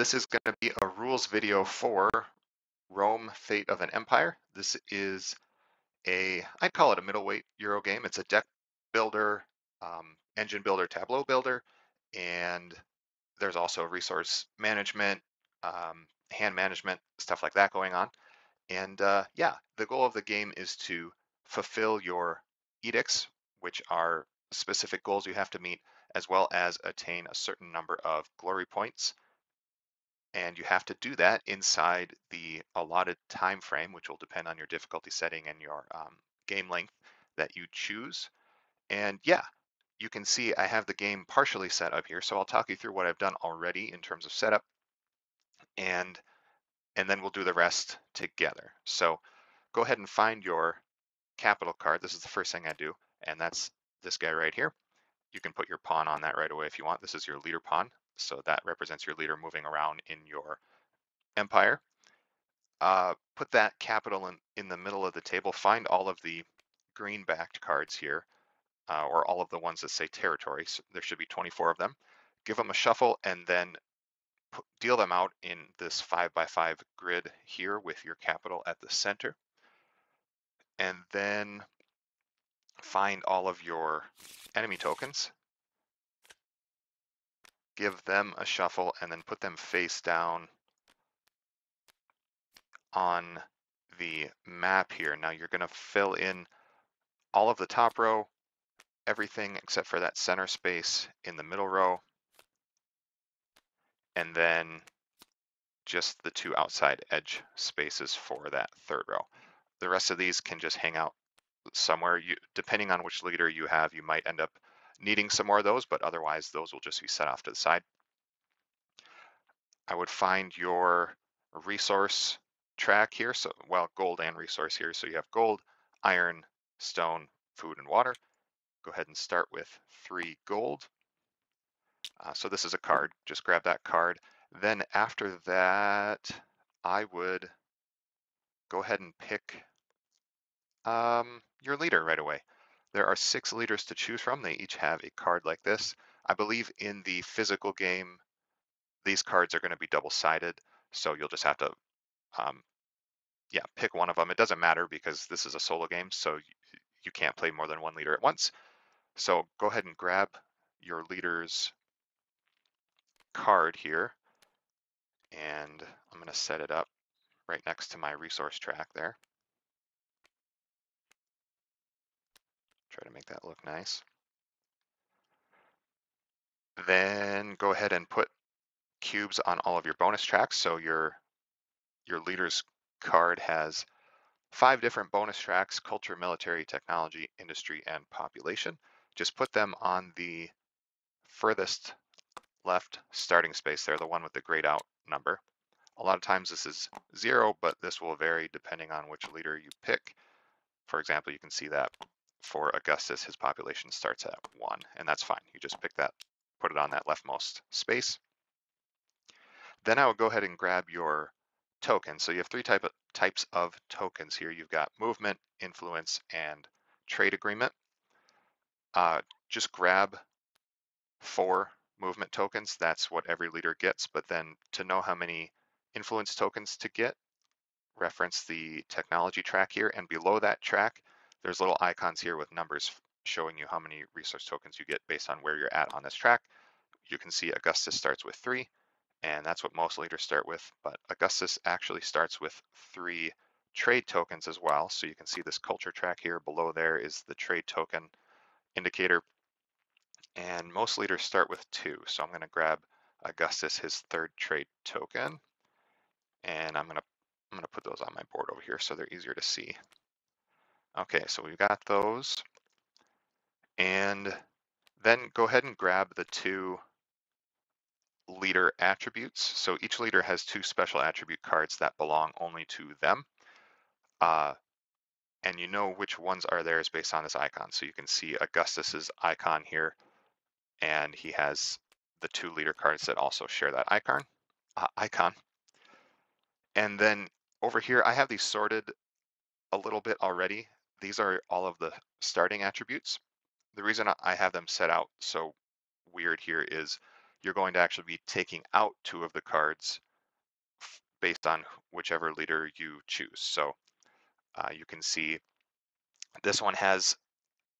This is going to be a rules video for Rome Fate of an Empire. This is a, I'd call it a middleweight Euro game. It's a deck builder, um, engine builder, tableau builder, and there's also resource management, um, hand management, stuff like that going on. And uh, yeah, the goal of the game is to fulfill your edicts, which are specific goals you have to meet, as well as attain a certain number of glory points and you have to do that inside the allotted time frame, which will depend on your difficulty setting and your um, game length that you choose. And yeah, you can see I have the game partially set up here, so I'll talk you through what I've done already in terms of setup, and and then we'll do the rest together. So go ahead and find your capital card. This is the first thing I do, and that's this guy right here. You can put your pawn on that right away if you want. This is your leader pawn. So that represents your leader moving around in your empire. Uh, put that capital in, in the middle of the table. Find all of the green backed cards here, uh, or all of the ones that say territory. There should be 24 of them. Give them a shuffle and then put, deal them out in this five by five grid here with your capital at the center. And then find all of your enemy tokens give them a shuffle and then put them face down on the map here. Now you're going to fill in all of the top row, everything except for that center space in the middle row, and then just the two outside edge spaces for that third row. The rest of these can just hang out somewhere. You, depending on which leader you have, you might end up needing some more of those, but otherwise those will just be set off to the side. I would find your resource track here. So, well, gold and resource here. So you have gold, iron, stone, food, and water. Go ahead and start with three gold. Uh, so this is a card. Just grab that card. Then after that, I would go ahead and pick um, your leader right away. There are six leaders to choose from. They each have a card like this. I believe in the physical game, these cards are going to be double-sided, so you'll just have to, um, yeah, pick one of them. It doesn't matter because this is a solo game, so you, you can't play more than one leader at once. So go ahead and grab your leader's card here, and I'm going to set it up right next to my resource track there. Try to make that look nice. Then go ahead and put cubes on all of your bonus tracks. So your, your leader's card has five different bonus tracks, culture, military, technology, industry, and population. Just put them on the furthest left starting space there, the one with the grayed out number. A lot of times this is zero, but this will vary depending on which leader you pick. For example, you can see that for Augustus, his population starts at one, and that's fine. You just pick that, put it on that leftmost space. Then I will go ahead and grab your token. So you have three type of, types of tokens here. You've got movement, influence, and trade agreement. Uh, just grab four movement tokens. That's what every leader gets. But then to know how many influence tokens to get, reference the technology track here. And below that track, there's little icons here with numbers showing you how many resource tokens you get based on where you're at on this track. You can see Augustus starts with three, and that's what most leaders start with, but Augustus actually starts with three trade tokens as well. So you can see this culture track here. Below there is the trade token indicator. And most leaders start with two. So I'm gonna grab Augustus, his third trade token. And I'm gonna, I'm gonna put those on my board over here so they're easier to see. Okay, so we've got those. And then go ahead and grab the two leader attributes. So each leader has two special attribute cards that belong only to them. Uh, and you know which ones are theirs based on this icon. So you can see Augustus's icon here, and he has the two leader cards that also share that icon. Uh, icon. And then over here, I have these sorted a little bit already these are all of the starting attributes. The reason I have them set out so weird here is you're going to actually be taking out two of the cards based on whichever leader you choose. So uh, you can see this one has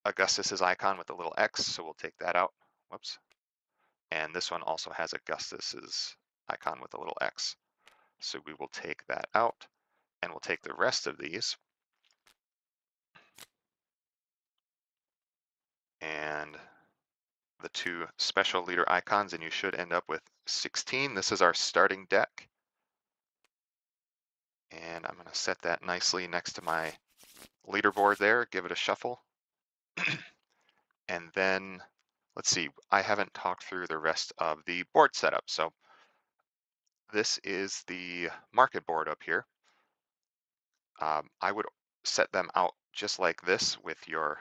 Augustus's icon with a little X, so we'll take that out. Whoops. And this one also has Augustus's icon with a little X. So we will take that out and we'll take the rest of these and the two special leader icons and you should end up with 16. This is our starting deck. And I'm gonna set that nicely next to my leaderboard there, give it a shuffle. and then, let's see, I haven't talked through the rest of the board setup. So this is the market board up here. Um, I would set them out just like this with your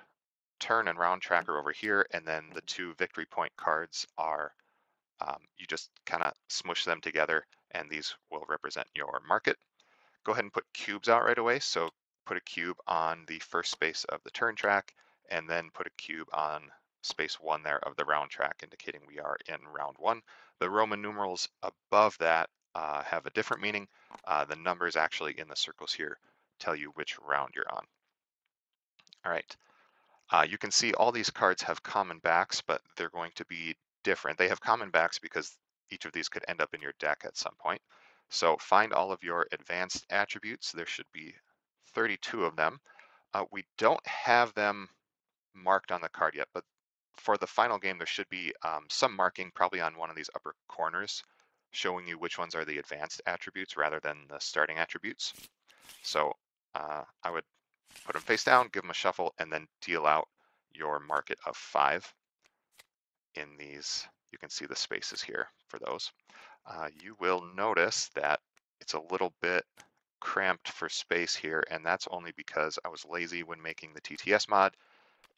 turn and round tracker over here, and then the two victory point cards are, um, you just kind of smush them together, and these will represent your market. Go ahead and put cubes out right away. So put a cube on the first space of the turn track, and then put a cube on space one there of the round track, indicating we are in round one. The Roman numerals above that uh, have a different meaning. Uh, the numbers actually in the circles here tell you which round you're on. All right. Uh, you can see all these cards have common backs, but they're going to be different. They have common backs because each of these could end up in your deck at some point. So find all of your advanced attributes. There should be 32 of them. Uh, we don't have them marked on the card yet, but for the final game, there should be um, some marking probably on one of these upper corners showing you which ones are the advanced attributes rather than the starting attributes. So uh, I would put them face down, give them a shuffle, and then deal out your market of five in these. You can see the spaces here for those. Uh, you will notice that it's a little bit cramped for space here, and that's only because I was lazy when making the TTS mod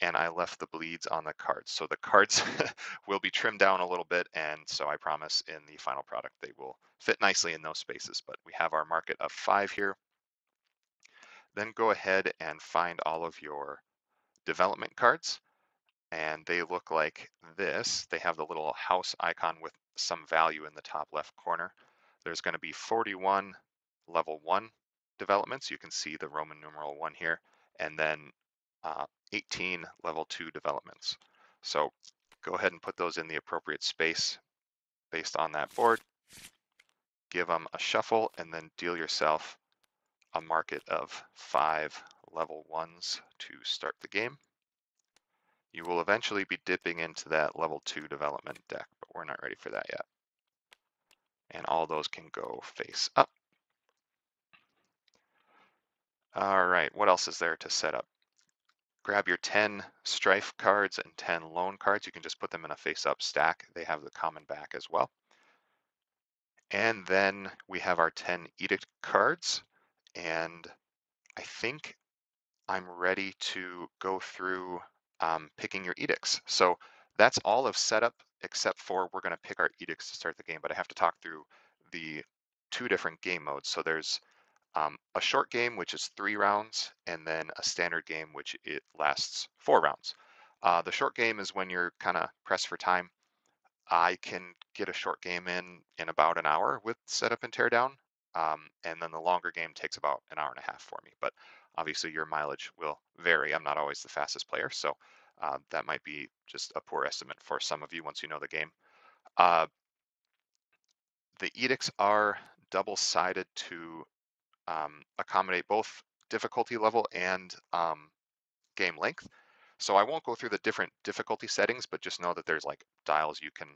and I left the bleeds on the cards. So the cards will be trimmed down a little bit, and so I promise in the final product they will fit nicely in those spaces. But we have our market of five here. Then go ahead and find all of your development cards. And they look like this. They have the little house icon with some value in the top left corner. There's going to be 41 level 1 developments. You can see the Roman numeral 1 here. And then uh, 18 level 2 developments. So go ahead and put those in the appropriate space based on that board. Give them a shuffle and then deal yourself a market of five level ones to start the game. You will eventually be dipping into that level two development deck, but we're not ready for that yet. And all those can go face up. All right, what else is there to set up? Grab your 10 strife cards and 10 loan cards. You can just put them in a face up stack. They have the common back as well. And then we have our 10 edict cards. And I think I'm ready to go through um, picking your edicts. So that's all of setup except for we're going to pick our edicts to start the game, but I have to talk through the two different game modes. So there's um, a short game, which is three rounds, and then a standard game, which it lasts four rounds. Uh, the short game is when you're kind of pressed for time. I can get a short game in in about an hour with setup and teardown. Um, and then the longer game takes about an hour and a half for me. But obviously your mileage will vary. I'm not always the fastest player, so uh, that might be just a poor estimate for some of you once you know the game. Uh, the edicts are double-sided to um, accommodate both difficulty level and um, game length. So I won't go through the different difficulty settings, but just know that there's like dials you can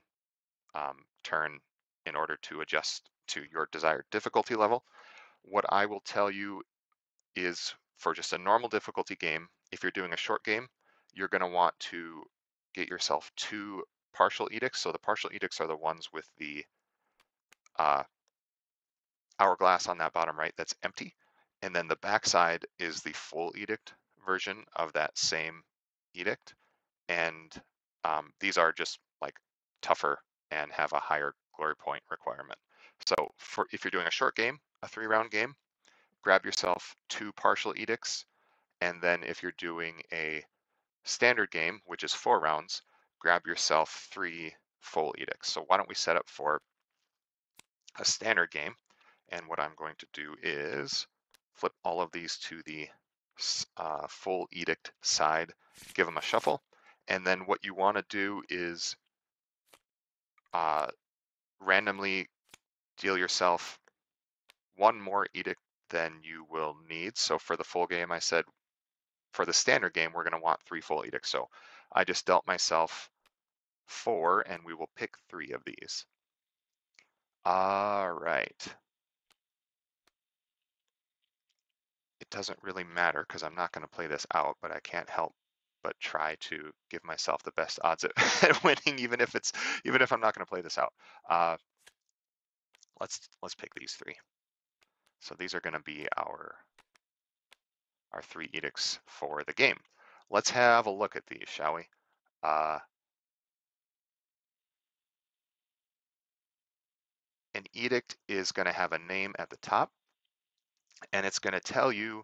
um, turn in order to adjust to your desired difficulty level. What I will tell you is for just a normal difficulty game, if you're doing a short game, you're going to want to get yourself two partial edicts. So the partial edicts are the ones with the uh, hourglass on that bottom right that's empty. And then the backside is the full edict version of that same edict. And um, these are just like tougher and have a higher glory point requirement. So for if you're doing a short game, a three round game, grab yourself two partial edicts. And then if you're doing a standard game, which is four rounds, grab yourself three full edicts. So why don't we set up for a standard game? And what I'm going to do is flip all of these to the uh, full edict side, give them a shuffle. And then what you want to do is uh, randomly deal yourself one more edict than you will need. So for the full game, I said for the standard game, we're going to want three full edicts. So I just dealt myself four, and we will pick three of these. All right. It doesn't really matter because I'm not going to play this out, but I can't help but try to give myself the best odds at, winning, even if it's even if I'm not going to play this out. Uh, let's let's pick these three. So these are going to be our our three edicts for the game. Let's have a look at these, shall we? Uh, an edict is going to have a name at the top, and it's going to tell you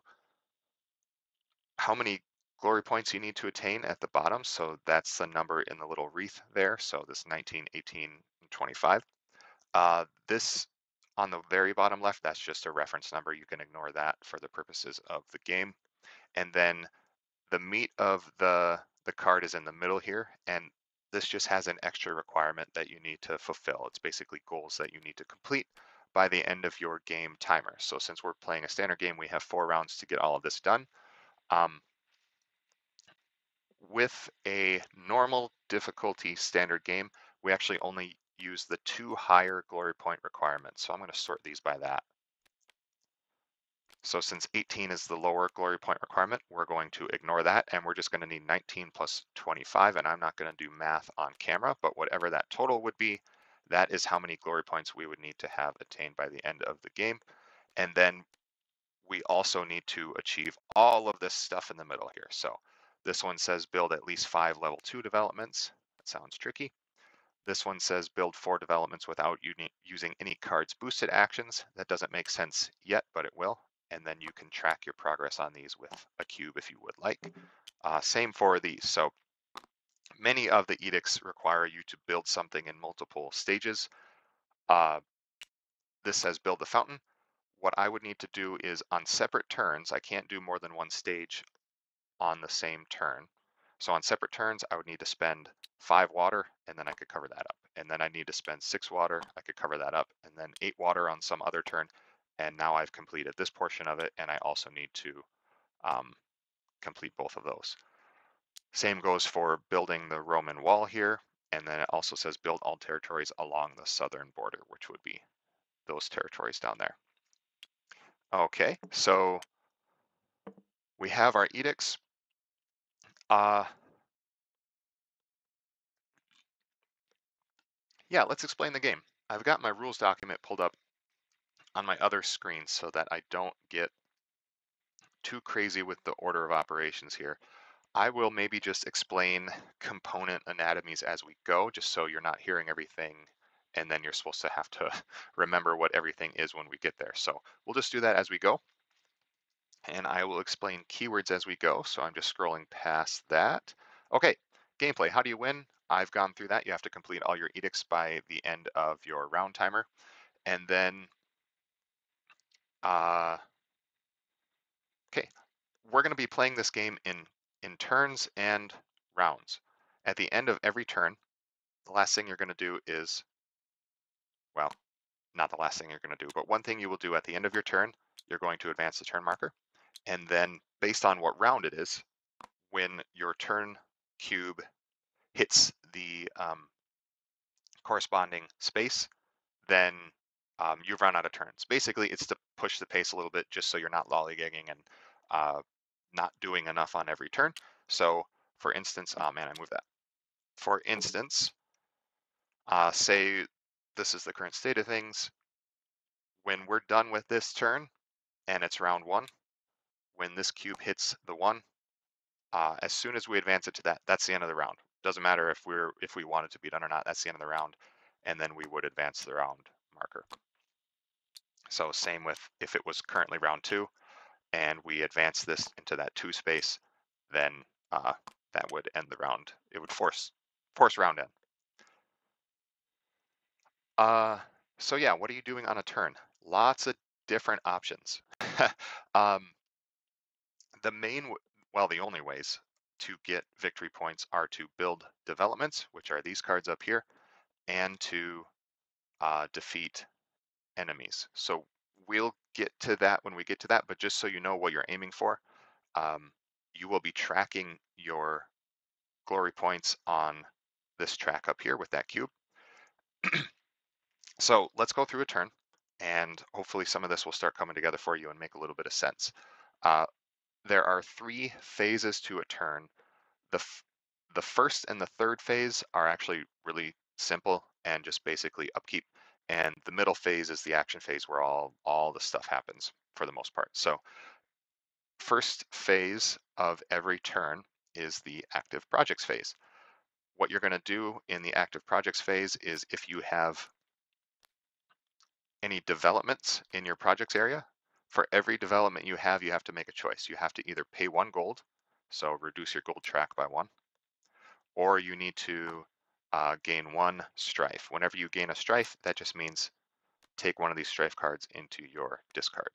how many glory points you need to attain at the bottom. So that's the number in the little wreath there. So this 19, 18, 25. Uh, this on the very bottom left, that's just a reference number. You can ignore that for the purposes of the game. And then the meat of the, the card is in the middle here. And this just has an extra requirement that you need to fulfill. It's basically goals that you need to complete by the end of your game timer. So since we're playing a standard game, we have four rounds to get all of this done. Um, with a normal difficulty standard game, we actually only use the two higher glory point requirements. So I'm going to sort these by that. So since 18 is the lower glory point requirement, we're going to ignore that and we're just going to need 19 plus 25 and I'm not going to do math on camera, but whatever that total would be, that is how many glory points we would need to have attained by the end of the game. And then we also need to achieve all of this stuff in the middle here. So this one says build at least five level two developments. That sounds tricky. This one says build four developments without using any cards boosted actions. That doesn't make sense yet, but it will. And then you can track your progress on these with a cube if you would like. Uh, same for these. So many of the edicts require you to build something in multiple stages. Uh, this says build the fountain. What I would need to do is on separate turns, I can't do more than one stage on the same turn. So on separate turns, I would need to spend five water and then I could cover that up. And then I need to spend six water, I could cover that up, and then eight water on some other turn. And now I've completed this portion of it, and I also need to um, complete both of those. Same goes for building the Roman wall here. And then it also says build all territories along the southern border, which would be those territories down there. Okay, so we have our edicts. Uh, yeah, let's explain the game. I've got my rules document pulled up on my other screen so that I don't get too crazy with the order of operations here. I will maybe just explain component anatomies as we go, just so you're not hearing everything and then you're supposed to have to remember what everything is when we get there. So we'll just do that as we go and I will explain keywords as we go. So I'm just scrolling past that. Okay, gameplay, how do you win? I've gone through that. You have to complete all your edicts by the end of your round timer. And then, uh, okay, we're gonna be playing this game in, in turns and rounds. At the end of every turn, the last thing you're gonna do is, well, not the last thing you're gonna do, but one thing you will do at the end of your turn, you're going to advance the turn marker. And then based on what round it is, when your turn cube hits the um, corresponding space, then um, you've run out of turns. Basically, it's to push the pace a little bit just so you're not lollygagging and uh, not doing enough on every turn. So for instance, oh man, I moved that. For instance, uh, say this is the current state of things. When we're done with this turn and it's round one, when this cube hits the one, uh, as soon as we advance it to that, that's the end of the round. Doesn't matter if we're if we want it to be done or not. That's the end of the round, and then we would advance the round marker. So same with if it was currently round two, and we advance this into that two space, then uh, that would end the round. It would force force round end. Uh, so yeah, what are you doing on a turn? Lots of different options. um, the main, well, the only ways to get victory points are to build developments, which are these cards up here, and to uh, defeat enemies. So we'll get to that when we get to that, but just so you know what you're aiming for, um, you will be tracking your glory points on this track up here with that cube. so let's go through a turn and hopefully some of this will start coming together for you and make a little bit of sense. Uh, there are three phases to a turn. The, the first and the third phase are actually really simple and just basically upkeep. And the middle phase is the action phase where all, all the stuff happens for the most part. So first phase of every turn is the active projects phase. What you're going to do in the active projects phase is if you have any developments in your projects area, for every development you have, you have to make a choice. You have to either pay one gold, so reduce your gold track by one, or you need to uh, gain one strife. Whenever you gain a strife, that just means take one of these strife cards into your discard.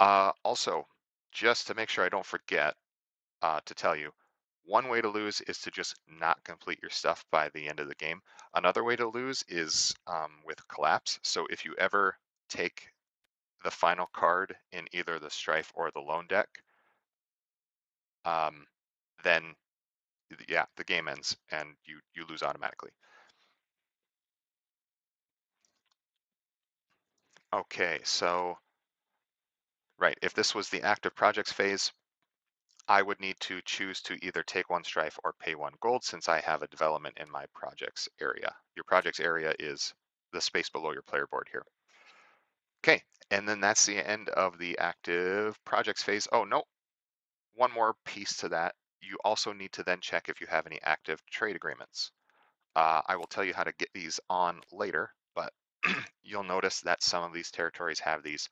Uh, also, just to make sure I don't forget uh, to tell you, one way to lose is to just not complete your stuff by the end of the game. Another way to lose is um, with collapse. So if you ever take the final card in either the strife or the loan deck, um, then yeah, the game ends and you you lose automatically. Okay, so right, if this was the active projects phase, I would need to choose to either take one strife or pay one gold since I have a development in my projects area. Your projects area is the space below your player board here. Okay, and then that's the end of the active projects phase. Oh, no, one more piece to that. You also need to then check if you have any active trade agreements. Uh, I will tell you how to get these on later, but you'll notice that some of these territories have these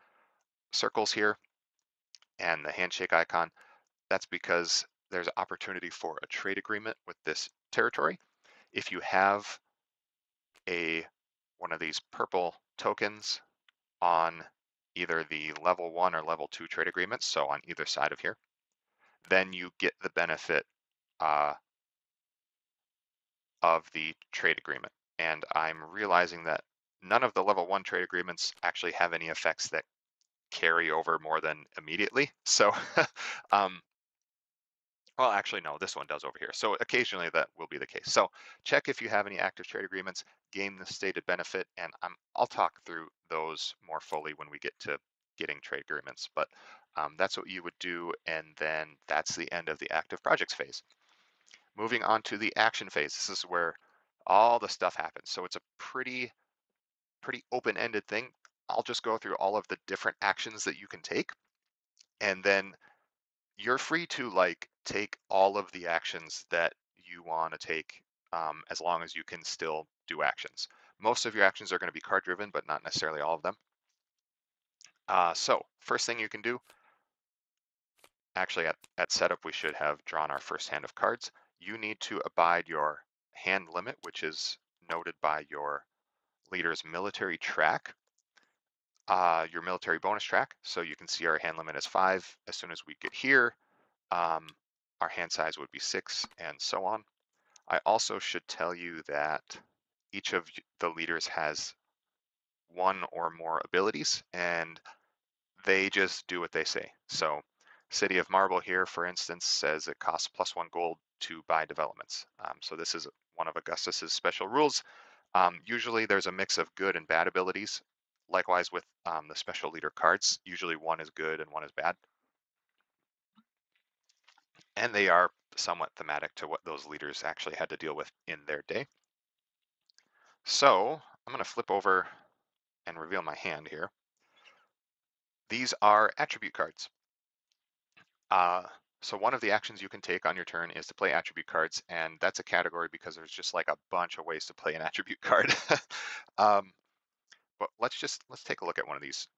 circles here and the handshake icon. That's because there's opportunity for a trade agreement with this territory. If you have a one of these purple tokens on either the level one or level two trade agreements, so on either side of here, then you get the benefit uh, of the trade agreement. And I'm realizing that none of the level one trade agreements actually have any effects that carry over more than immediately. So um, well, actually, no, this one does over here. So occasionally that will be the case. So check if you have any active trade agreements, gain the stated benefit, and I'm, I'll talk through those more fully when we get to getting trade agreements. But um, that's what you would do, and then that's the end of the active projects phase. Moving on to the action phase. This is where all the stuff happens. So it's a pretty, pretty open-ended thing. I'll just go through all of the different actions that you can take, and then you're free to like take all of the actions that you want to take um, as long as you can still do actions. Most of your actions are going to be card driven, but not necessarily all of them. Uh, so first thing you can do, actually at, at setup, we should have drawn our first hand of cards. You need to abide your hand limit, which is noted by your leader's military track uh, your military bonus track. So you can see our hand limit is five. As soon as we get here, um, our hand size would be six and so on. I also should tell you that each of the leaders has one or more abilities and they just do what they say. So City of Marble here, for instance, says it costs plus one gold to buy developments. Um, so this is one of Augustus's special rules. Um, usually there's a mix of good and bad abilities. Likewise with um, the special leader cards, usually one is good and one is bad. And they are somewhat thematic to what those leaders actually had to deal with in their day. So I'm going to flip over and reveal my hand here. These are attribute cards. Uh, so one of the actions you can take on your turn is to play attribute cards, and that's a category because there's just like a bunch of ways to play an attribute card. um, but let's just, let's take a look at one of these.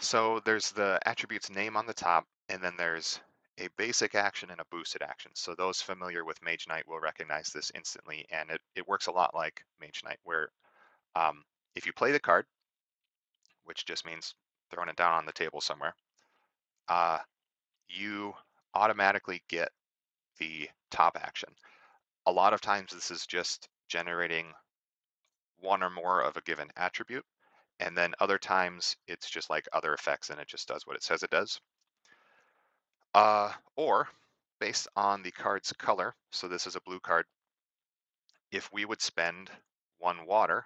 So there's the attribute's name on the top, and then there's a basic action and a boosted action. So those familiar with Mage Knight will recognize this instantly, and it, it works a lot like Mage Knight, where um, if you play the card, which just means throwing it down on the table somewhere, uh, you automatically get the top action. A lot of times this is just generating one or more of a given attribute, and then other times it's just like other effects and it just does what it says it does. Uh, or based on the card's color, so this is a blue card, if we would spend one water,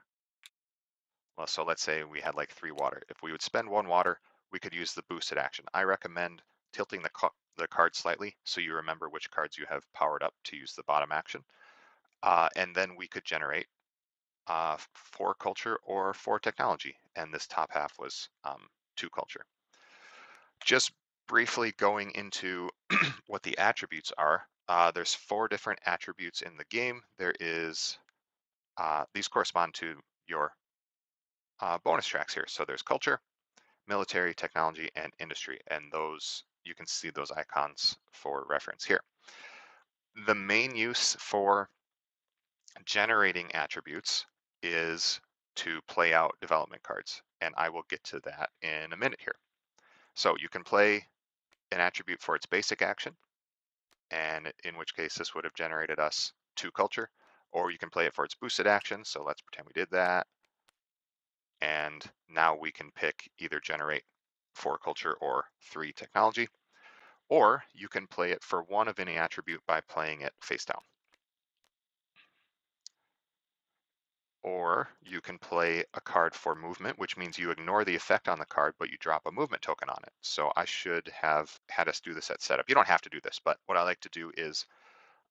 well, so let's say we had like three water. If we would spend one water, we could use the boosted action. I recommend tilting the, the card slightly so you remember which cards you have powered up to use the bottom action. Uh, and then we could generate uh, four culture or for technology. And this top half was um, two culture. Just briefly going into what the attributes are, uh, there's four different attributes in the game. There is, uh, these correspond to your uh, bonus tracks here. So there's culture, military, technology, and industry. And those, you can see those icons for reference here. The main use for generating attributes is to play out development cards. And I will get to that in a minute here. So you can play an attribute for its basic action, and in which case this would have generated us two culture, or you can play it for its boosted action. So let's pretend we did that. And now we can pick either generate four culture or three technology, or you can play it for one of any attribute by playing it face down. Or you can play a card for movement, which means you ignore the effect on the card, but you drop a movement token on it. So I should have had us do this at setup. You don't have to do this, but what I like to do is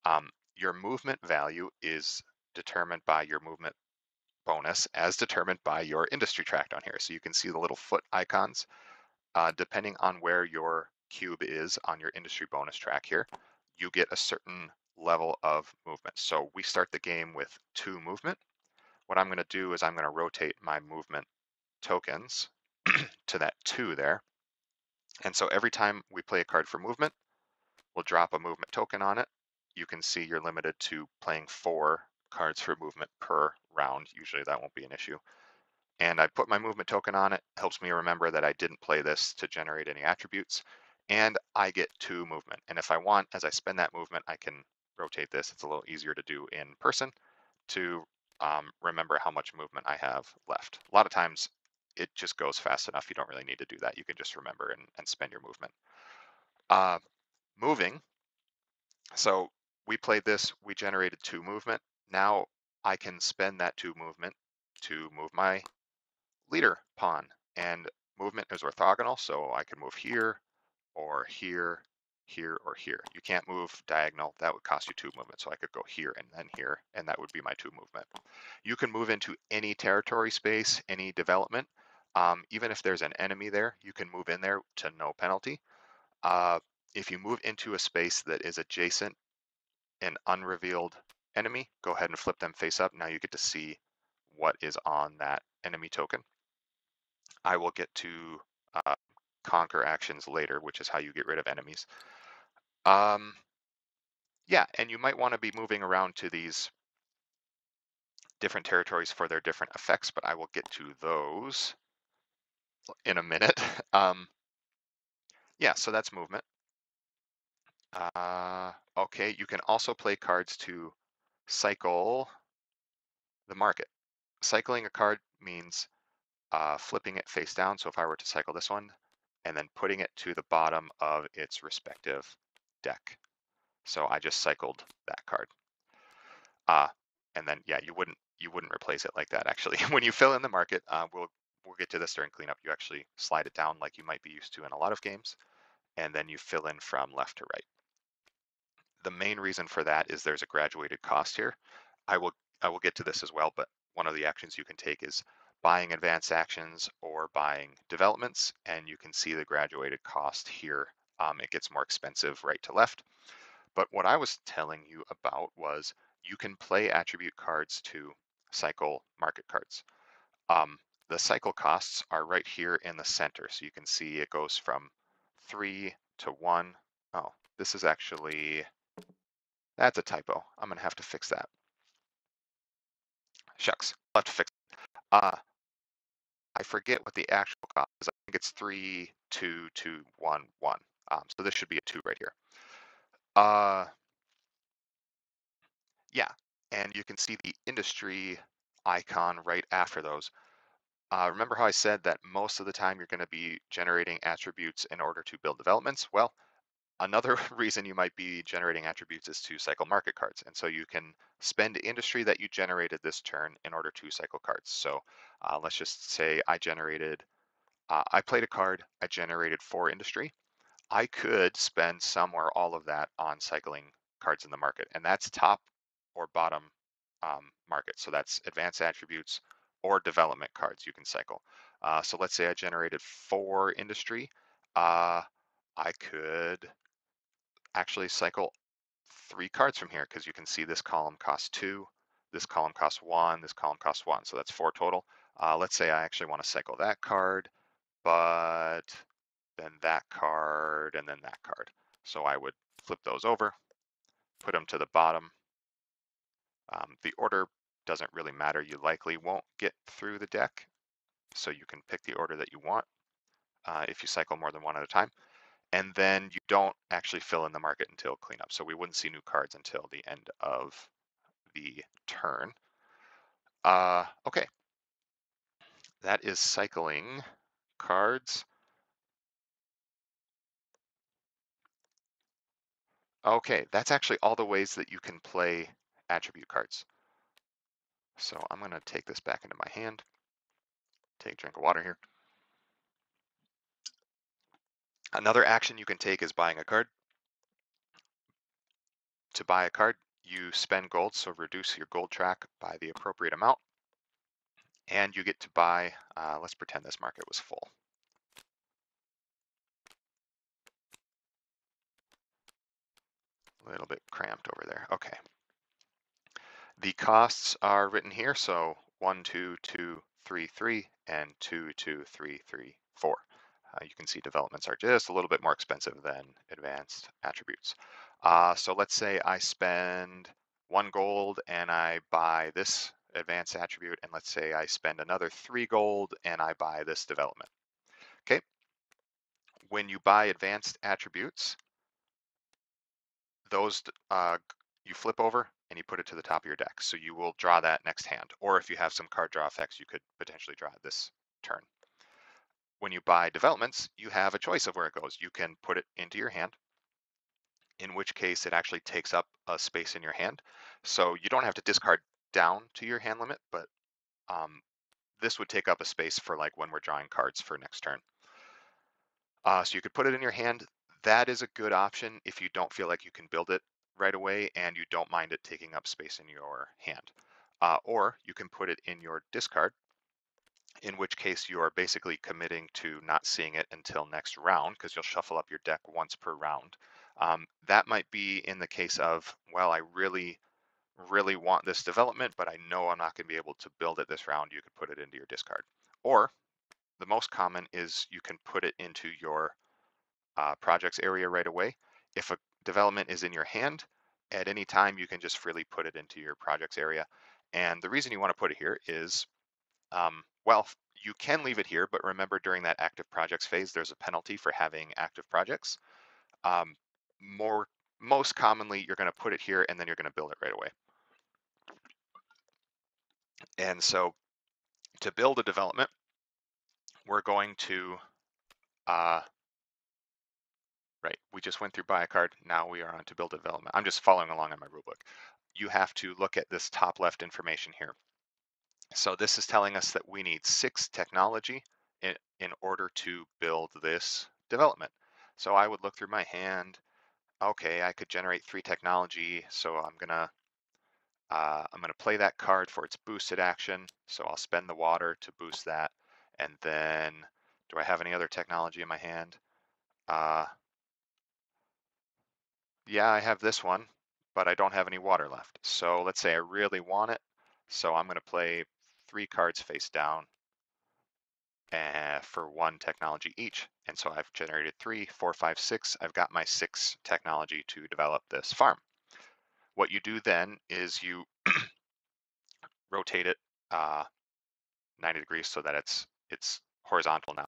um, your movement value is determined by your movement bonus as determined by your industry track down here. So you can see the little foot icons. Uh, depending on where your cube is on your industry bonus track here, you get a certain level of movement. So we start the game with two movement what I'm going to do is I'm going to rotate my movement tokens to that two there. And so every time we play a card for movement, we'll drop a movement token on it. You can see you're limited to playing four cards for movement per round. Usually that won't be an issue. And I put my movement token on it. Helps me remember that I didn't play this to generate any attributes. And I get two movement. And if I want, as I spend that movement, I can rotate this. It's a little easier to do in person to um, remember how much movement I have left. A lot of times it just goes fast enough. You don't really need to do that. You can just remember and, and spend your movement. Uh, moving. So we played this, we generated two movement. Now I can spend that two movement to move my leader pawn. And movement is orthogonal, so I can move here or here here, or here. You can't move diagonal. That would cost you two movements. So I could go here and then here, and that would be my two movement. You can move into any territory space, any development. Um, even if there's an enemy there, you can move in there to no penalty. Uh, if you move into a space that is adjacent an unrevealed enemy, go ahead and flip them face up. Now you get to see what is on that enemy token. I will get to uh, conquer actions later, which is how you get rid of enemies. Um, yeah, and you might want to be moving around to these different territories for their different effects, but I will get to those in a minute. Um, yeah, so that's movement. Uh, okay, you can also play cards to cycle the market. Cycling a card means uh, flipping it face down. So if I were to cycle this one and then putting it to the bottom of its respective deck. So I just cycled that card. Uh, and then yeah, you wouldn't you wouldn't replace it like that actually. when you fill in the market, uh, we'll we'll get to this during cleanup. You actually slide it down like you might be used to in a lot of games, and then you fill in from left to right. The main reason for that is there's a graduated cost here. I will I will get to this as well, but one of the actions you can take is buying advanced actions or buying developments, and you can see the graduated cost here um, it gets more expensive right to left. But what I was telling you about was you can play attribute cards to cycle market cards. Um, the cycle costs are right here in the center. So you can see it goes from three to one. Oh, this is actually, that's a typo. I'm gonna have to fix that. Shucks, I'll have to fix uh, I forget what the actual cost is. I think it's three, two, two, one, one. Um, so this should be a two right here. Uh, yeah, and you can see the industry icon right after those. Uh, remember how I said that most of the time you're going to be generating attributes in order to build developments? Well, another reason you might be generating attributes is to cycle market cards. And so you can spend industry that you generated this turn in order to cycle cards. So uh, let's just say I generated, uh, I played a card, I generated four industry. I could spend some or all of that on cycling cards in the market. And that's top or bottom um, market. So that's advanced attributes or development cards you can cycle. Uh, so let's say I generated four industry. Uh, I could actually cycle three cards from here because you can see this column costs two, this column costs one, this column costs one. So that's four total. Uh, let's say I actually want to cycle that card, but then that card and then that card. So I would flip those over, put them to the bottom. Um, the order doesn't really matter. You likely won't get through the deck, so you can pick the order that you want uh, if you cycle more than one at a time and then you don't actually fill in the market until cleanup. So we wouldn't see new cards until the end of the turn. Uh, okay, that is cycling cards. Okay, that's actually all the ways that you can play attribute cards. So I'm gonna take this back into my hand, take a drink of water here. Another action you can take is buying a card. To buy a card, you spend gold, so reduce your gold track by the appropriate amount. And you get to buy, uh, let's pretend this market was full. A little bit cramped over there. Okay. The costs are written here, so one, two, two, three, three, and two, two, three, three, four uh, you can see developments are just a little bit more expensive than advanced attributes. Uh, so let's say I spend one gold and I buy this advanced attribute, and let's say I spend another three gold and I buy this development. Okay. When you buy advanced attributes, those uh, you flip over and you put it to the top of your deck. So you will draw that next hand. Or if you have some card draw effects, you could potentially draw this turn when you buy developments, you have a choice of where it goes. You can put it into your hand, in which case it actually takes up a space in your hand. So you don't have to discard down to your hand limit, but um, this would take up a space for like when we're drawing cards for next turn. Uh, so you could put it in your hand. That is a good option if you don't feel like you can build it right away and you don't mind it taking up space in your hand. Uh, or you can put it in your discard in which case you are basically committing to not seeing it until next round because you'll shuffle up your deck once per round. Um, that might be in the case of, well, I really, really want this development, but I know I'm not going to be able to build it this round. You could put it into your discard. Or the most common is you can put it into your uh, projects area right away. If a development is in your hand, at any time you can just freely put it into your projects area. And the reason you want to put it here is um, well, you can leave it here, but remember during that active projects phase, there's a penalty for having active projects. Um, more, most commonly, you're going to put it here and then you're going to build it right away. And so to build a development, we're going to, uh, right, we just went through buy a card. Now we are on to build development. I'm just following along on my rulebook. You have to look at this top left information here. So this is telling us that we need six technology in, in order to build this development. So I would look through my hand. Okay, I could generate three technology. So I'm gonna uh, I'm gonna play that card for its boosted action. So I'll spend the water to boost that. And then do I have any other technology in my hand? Uh, yeah, I have this one, but I don't have any water left. So let's say I really want it. So I'm going to play three cards face down. uh, for one technology each. And so I've generated three, four, five, six. I've got my six technology to develop this farm. What you do then is you rotate it uh, 90 degrees so that it's it's horizontal now.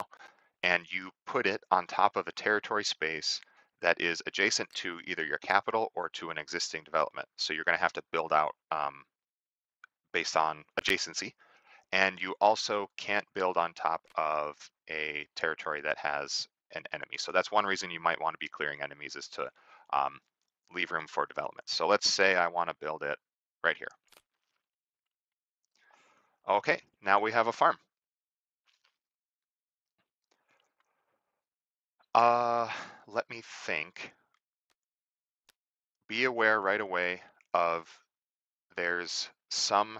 And you put it on top of a territory space that is adjacent to either your capital or to an existing development. So you're going to have to build out um, based on adjacency. And you also can't build on top of a territory that has an enemy. So that's one reason you might want to be clearing enemies is to um, leave room for development. So let's say I want to build it right here. Okay, now we have a farm. Uh, let me think. Be aware right away of there's some,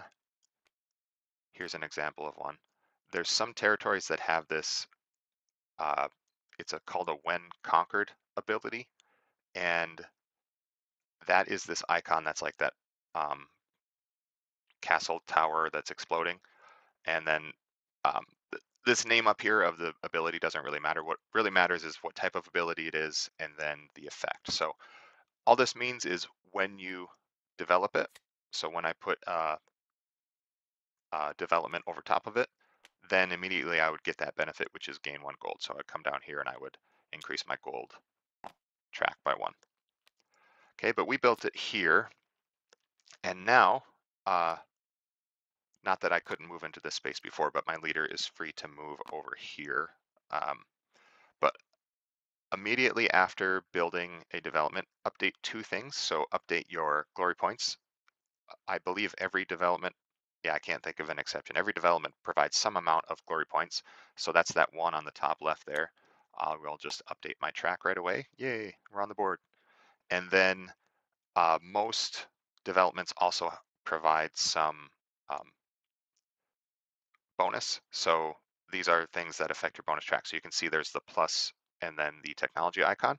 here's an example of one. There's some territories that have this, uh, it's a, called a when conquered ability. And that is this icon that's like that um, castle tower that's exploding. And then um, th this name up here of the ability doesn't really matter. What really matters is what type of ability it is and then the effect. So all this means is when you develop it, so when I put uh, uh, development over top of it, then immediately I would get that benefit, which is gain one gold. So I'd come down here and I would increase my gold track by one. Okay, but we built it here. And now uh, not that I couldn't move into this space before, but my leader is free to move over here. Um, but immediately after building a development, update two things. So update your glory points. I believe every development, yeah, I can't think of an exception. Every development provides some amount of glory points. So that's that one on the top left there. I will just update my track right away. Yay, we're on the board. And then uh, most developments also provide some um, bonus. So these are things that affect your bonus track. So you can see there's the plus and then the technology icon.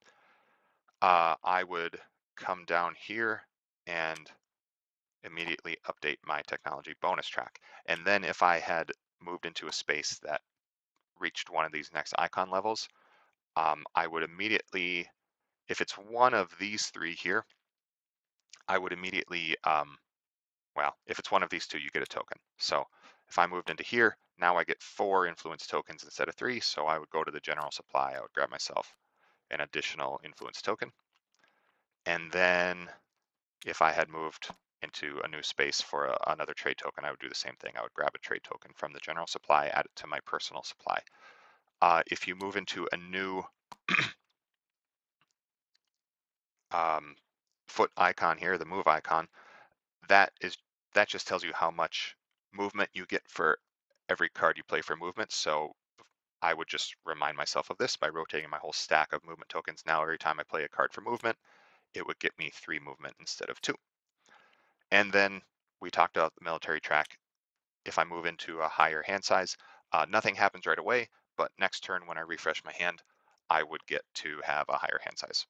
Uh, I would come down here and immediately update my technology bonus track. And then if I had moved into a space that reached one of these next icon levels, um, I would immediately, if it's one of these three here, I would immediately, um, well, if it's one of these two, you get a token. So if I moved into here, now I get four influence tokens instead of three. So I would go to the general supply. I would grab myself an additional influence token. And then if I had moved into a new space for a, another trade token, I would do the same thing. I would grab a trade token from the general supply, add it to my personal supply. Uh, if you move into a new um, foot icon here, the move icon, that is that just tells you how much movement you get for every card you play for movement. So I would just remind myself of this by rotating my whole stack of movement tokens. Now every time I play a card for movement, it would get me three movement instead of two. And then we talked about the military track. If I move into a higher hand size, uh, nothing happens right away, but next turn when I refresh my hand, I would get to have a higher hand size.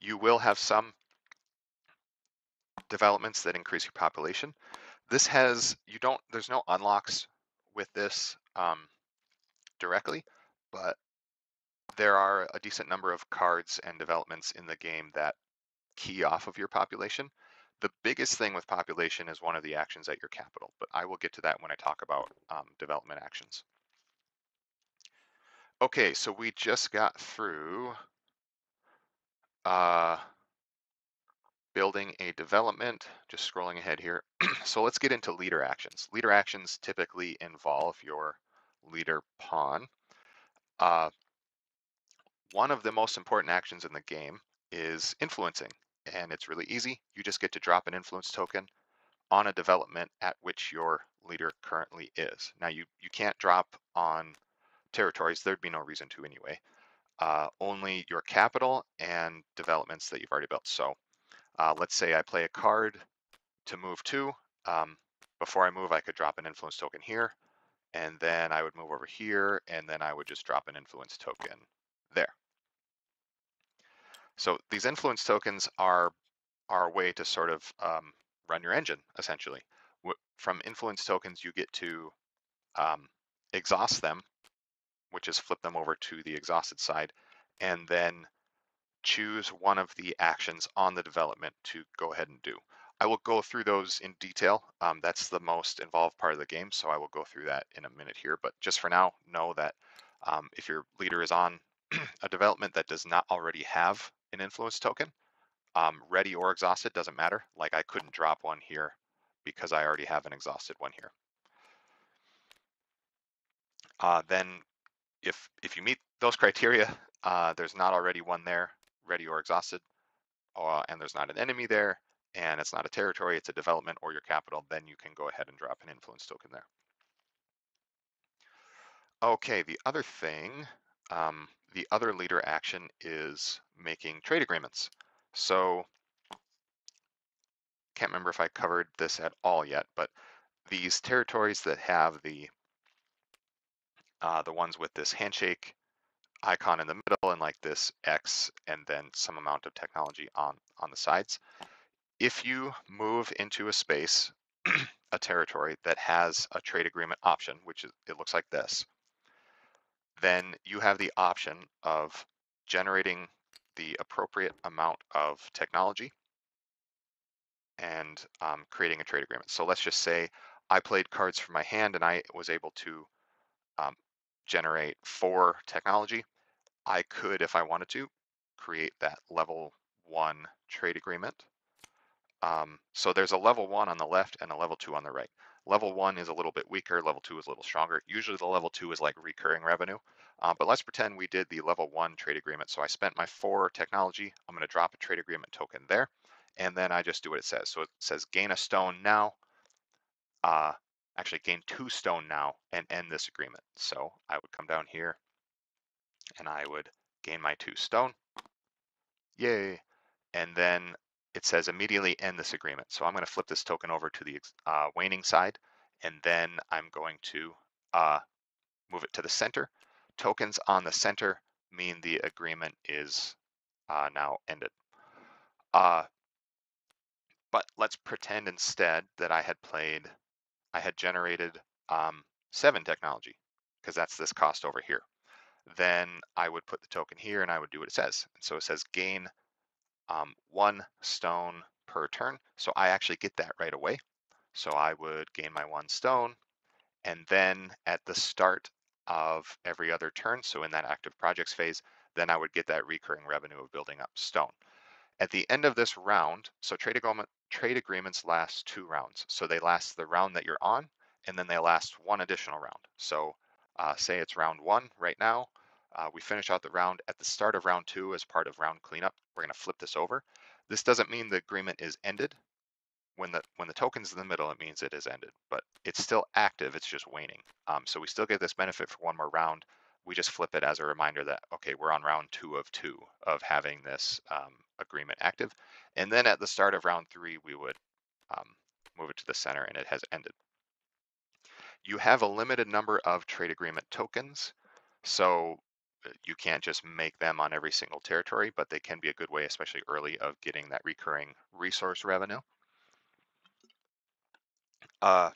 You will have some developments that increase your population. This has, you don't, there's no unlocks with this um, directly, but there are a decent number of cards and developments in the game that key off of your population. The biggest thing with population is one of the actions at your capital, but I will get to that when I talk about um, development actions. Okay, so we just got through uh, building a development, just scrolling ahead here. so let's get into leader actions. Leader actions typically involve your leader pawn. Uh, one of the most important actions in the game is influencing, and it's really easy. You just get to drop an influence token on a development at which your leader currently is. Now you, you can't drop on territories, there'd be no reason to anyway. Uh, only your capital and developments that you've already built. So uh, let's say I play a card to move to. Um, before I move, I could drop an influence token here, and then I would move over here, and then I would just drop an influence token. So these influence tokens are, are a way to sort of um, run your engine, essentially. from influence tokens, you get to um, exhaust them, which is flip them over to the exhausted side, and then choose one of the actions on the development to go ahead and do. I will go through those in detail. Um, that's the most involved part of the game, so I will go through that in a minute here. But just for now, know that um, if your leader is on a development that does not already have an influence token, um, ready or exhausted, doesn't matter. Like I couldn't drop one here because I already have an exhausted one here. Uh, then if, if you meet those criteria, uh, there's not already one there, ready or exhausted, uh, and there's not an enemy there, and it's not a territory, it's a development or your capital, then you can go ahead and drop an influence token there. Okay, the other thing, um, the other leader action is making trade agreements. So can't remember if I covered this at all yet, but these territories that have the uh, the ones with this handshake icon in the middle and like this X and then some amount of technology on, on the sides. If you move into a space, a territory that has a trade agreement option, which is, it looks like this, then you have the option of generating the appropriate amount of technology and um, creating a trade agreement. So let's just say I played cards from my hand and I was able to um, generate four technology. I could, if I wanted to, create that level one trade agreement. Um, so there's a level one on the left and a level two on the right. Level one is a little bit weaker, level two is a little stronger. Usually the level two is like recurring revenue, uh, but let's pretend we did the level one trade agreement. So I spent my four technology, I'm gonna drop a trade agreement token there, and then I just do what it says. So it says gain a stone now, uh, actually gain two stone now and end this agreement. So I would come down here and I would gain my two stone. Yay. And then it says immediately end this agreement. So I'm going to flip this token over to the uh, waning side, and then I'm going to uh, move it to the center. Tokens on the center mean the agreement is uh, now ended. Uh, but let's pretend instead that I had played, I had generated um, seven technology, because that's this cost over here. Then I would put the token here and I would do what it says. And so it says gain um, one stone per turn. So I actually get that right away. So I would gain my one stone. And then at the start of every other turn, so in that active projects phase, then I would get that recurring revenue of building up stone. At the end of this round, so trade, agreement, trade agreements last two rounds. So they last the round that you're on, and then they last one additional round. So uh, say it's round one right now, uh, we finish out the round at the start of round two as part of round cleanup. We're going to flip this over. This doesn't mean the agreement is ended. When the when the token's in the middle, it means it is ended, but it's still active. It's just waning. Um, so we still get this benefit for one more round. We just flip it as a reminder that okay, we're on round two of two of having this um, agreement active, and then at the start of round three, we would um, move it to the center, and it has ended. You have a limited number of trade agreement tokens. So you can't just make them on every single territory, but they can be a good way, especially early, of getting that recurring resource revenue. Uh,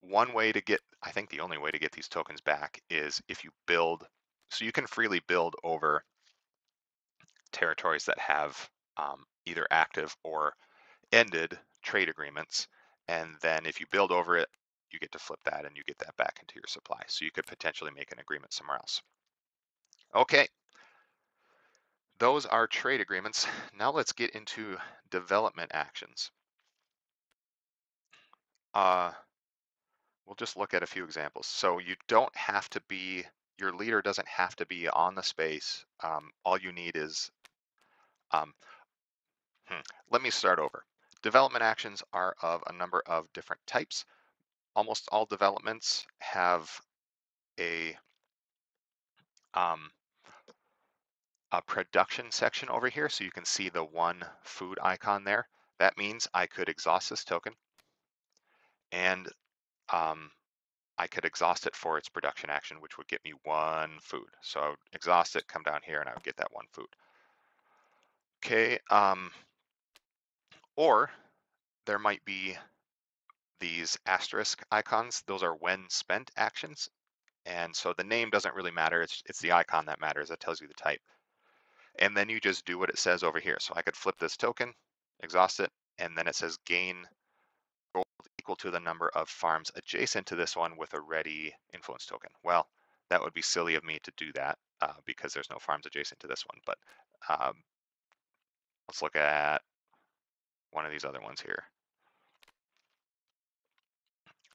one way to get, I think the only way to get these tokens back is if you build, so you can freely build over territories that have um, either active or ended trade agreements. And then if you build over it, you get to flip that and you get that back into your supply. So you could potentially make an agreement somewhere else. Okay. Those are trade agreements. Now let's get into development actions. Uh, we'll just look at a few examples. So you don't have to be, your leader doesn't have to be on the space. Um, all you need is, um, hmm, let me start over. Development actions are of a number of different types almost all developments have a um, a production section over here. So you can see the one food icon there. That means I could exhaust this token and um, I could exhaust it for its production action, which would get me one food. So I would exhaust it, come down here, and I would get that one food. Okay, um, or there might be these asterisk icons. Those are when spent actions. And so the name doesn't really matter. It's, it's the icon that matters. That tells you the type. And then you just do what it says over here. So I could flip this token, exhaust it, and then it says gain gold equal to the number of farms adjacent to this one with a ready influence token. Well, that would be silly of me to do that uh, because there's no farms adjacent to this one. But um, let's look at one of these other ones here.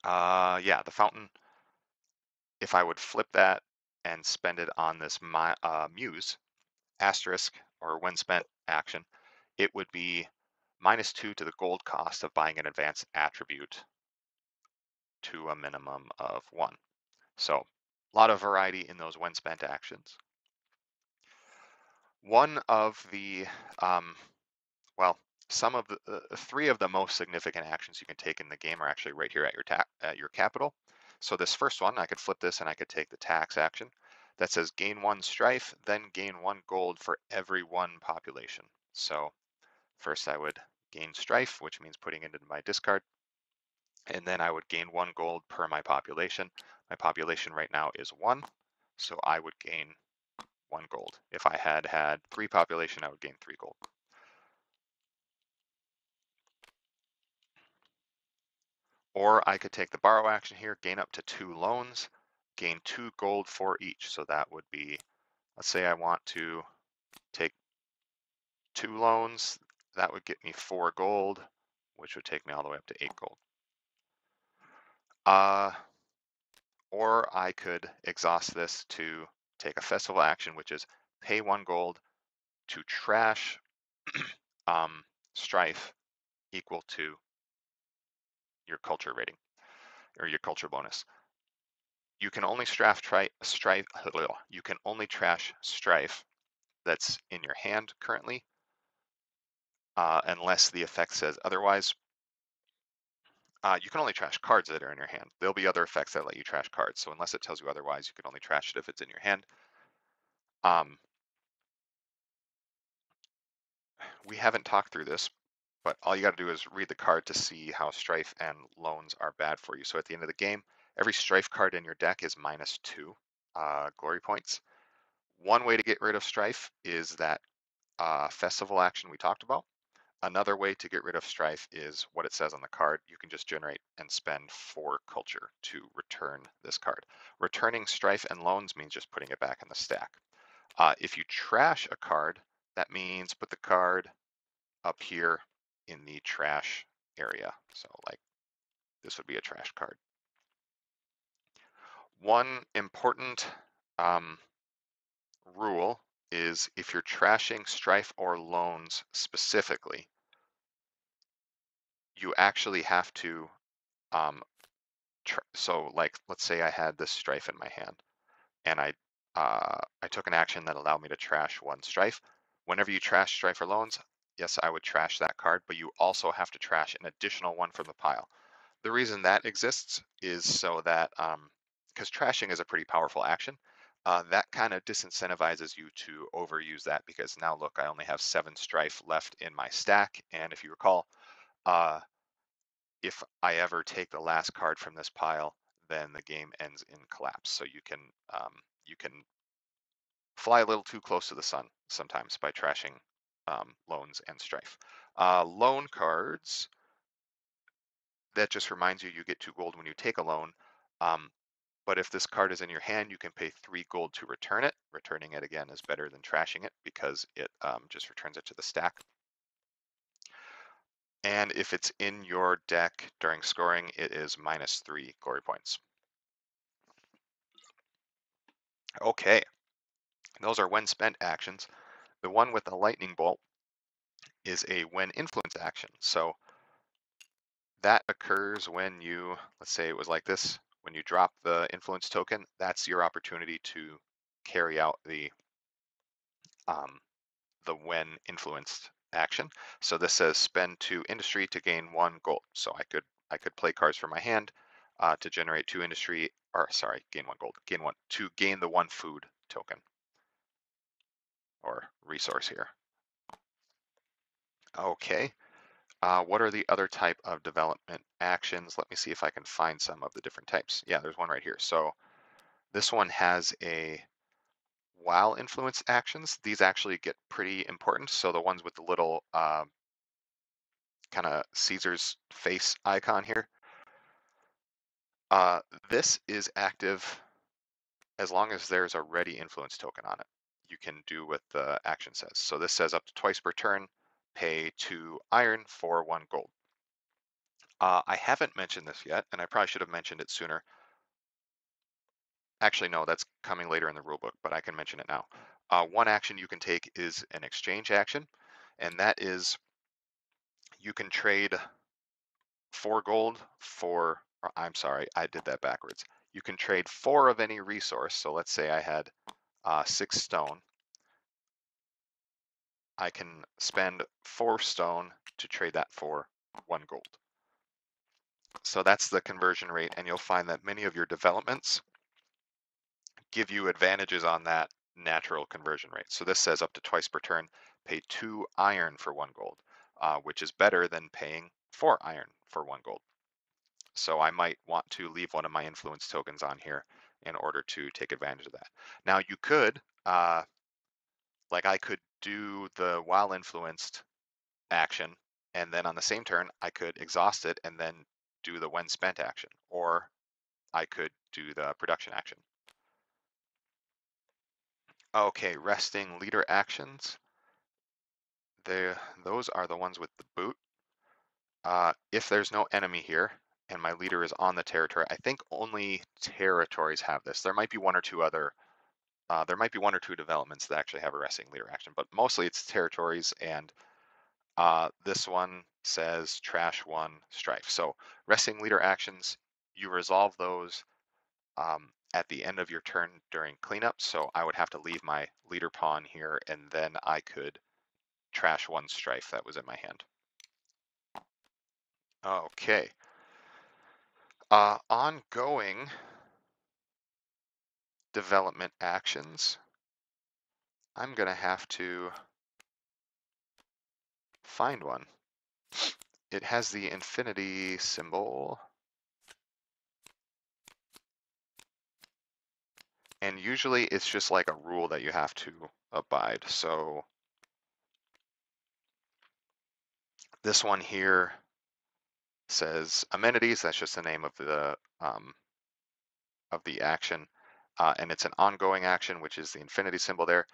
Uh, yeah, the fountain. If I would flip that and spend it on this my, uh, muse asterisk or when spent action, it would be minus two to the gold cost of buying an advanced attribute to a minimum of one. So a lot of variety in those when spent actions. One of the, um, well, some of the uh, three of the most significant actions you can take in the game are actually right here at your at your capital. So this first one, I could flip this and I could take the tax action that says gain one strife, then gain one gold for every one population. So first I would gain strife, which means putting it into my discard. And then I would gain one gold per my population. My population right now is one, so I would gain one gold. If I had had three population, I would gain three gold. Or I could take the borrow action here, gain up to two loans, gain two gold for each. So that would be, let's say I want to take two loans, that would get me four gold, which would take me all the way up to eight gold. Uh, or I could exhaust this to take a festival action, which is pay one gold to trash um, strife equal to your culture rating or your culture bonus. You can only strife, tri, strife you can only trash strife that's in your hand currently uh, unless the effect says otherwise. Uh, you can only trash cards that are in your hand. There'll be other effects that let you trash cards. So unless it tells you otherwise, you can only trash it if it's in your hand. Um, we haven't talked through this, but all you got to do is read the card to see how Strife and Loans are bad for you. So at the end of the game, every Strife card in your deck is minus two uh, glory points. One way to get rid of Strife is that uh, festival action we talked about. Another way to get rid of Strife is what it says on the card. You can just generate and spend four culture to return this card. Returning Strife and Loans means just putting it back in the stack. Uh, if you trash a card, that means put the card up here in the trash area. So like this would be a trash card. One important um, rule is if you're trashing Strife or loans specifically, you actually have to, um, so like, let's say I had this Strife in my hand and I, uh, I took an action that allowed me to trash one Strife. Whenever you trash Strife or loans, yes, I would trash that card, but you also have to trash an additional one from the pile. The reason that exists is so that, because um, trashing is a pretty powerful action, uh, that kind of disincentivizes you to overuse that because now look, I only have seven strife left in my stack. And if you recall, uh, if I ever take the last card from this pile, then the game ends in collapse. So you can um, you can fly a little too close to the sun sometimes by trashing um, loans and strife. Uh, loan cards, that just reminds you you get two gold when you take a loan. Um, but if this card is in your hand, you can pay three gold to return it. Returning it again is better than trashing it because it um, just returns it to the stack. And if it's in your deck during scoring, it is minus three glory points. Okay, those are when spent actions. The one with the lightning bolt is a when influence action. So that occurs when you, let's say it was like this, when you drop the influence token, that's your opportunity to carry out the um, the when influenced action. So this says spend two industry to gain one gold. So I could I could play cards from my hand uh, to generate two industry, or sorry, gain one gold, gain one to gain the one food token or resource here. Okay. Uh, what are the other type of development actions? Let me see if I can find some of the different types. Yeah, there's one right here. So this one has a while influence actions. These actually get pretty important. So the ones with the little uh, kind of Caesar's face icon here. Uh, this is active as long as there's a ready influence token on it. You can do what the action says. So this says up to twice per turn, pay two iron for one gold. Uh, I haven't mentioned this yet, and I probably should have mentioned it sooner. Actually, no, that's coming later in the rulebook, but I can mention it now. Uh, one action you can take is an exchange action, and that is you can trade four gold for, I'm sorry, I did that backwards. You can trade four of any resource. So let's say I had uh, six stone. I can spend four stone to trade that for one gold. So that's the conversion rate, and you'll find that many of your developments give you advantages on that natural conversion rate. So this says up to twice per turn, pay two iron for one gold, uh, which is better than paying four iron for one gold. So I might want to leave one of my influence tokens on here in order to take advantage of that. Now you could, uh, like I could do the while influenced action, and then on the same turn, I could exhaust it and then do the when spent action, or I could do the production action. Okay, resting leader actions. The, those are the ones with the boot. Uh, if there's no enemy here and my leader is on the territory, I think only territories have this. There might be one or two other, uh, there might be one or two developments that actually have a resting leader action, but mostly it's territories and uh, this one says trash one strife. So resting leader actions, you resolve those um, at the end of your turn during cleanup. So I would have to leave my leader pawn here and then I could trash one strife that was in my hand. Okay. Uh, ongoing development actions. I'm going to have to find one. It has the infinity symbol. And usually it's just like a rule that you have to abide. So this one here says amenities. That's just the name of the um, of the action. Uh, and it's an ongoing action, which is the infinity symbol there.